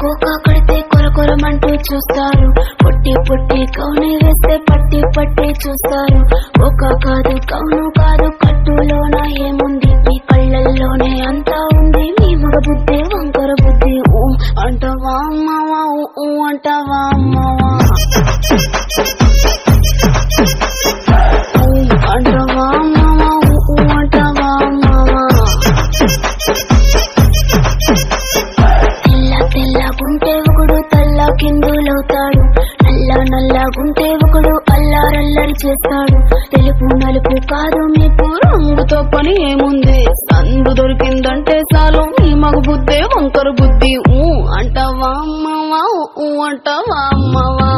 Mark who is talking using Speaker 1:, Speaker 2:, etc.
Speaker 1: కుక్కడితే కొరకొరమంటూ చూస్తారు. పొట్టి పుట్టి కౌని వేస్తే పట్టి పట్టి చూస్తారు. ఒక కాదు కౌను కాదు కట్టులోన ఏముంది? మీ కళ్ళల్లోనే అంతా ఉంది. మీ మగ బుద్ధి వంకర బుద్ధి అంటవా అంటావా అంటవా నల్ల నల్లగుంటే ఒకడు అల్లారల్లరి చేస్తాడు. తెలుపు నలుపు కాదు మీకు రంగుతో పని ఏముంది? సందు దొరికిందంటే చాలు ఈ మగ బుద్ధే వంకరు బుద్ధి. ఊ అంటావా అమ్మవా ఊ అంటావా అమ్మవా.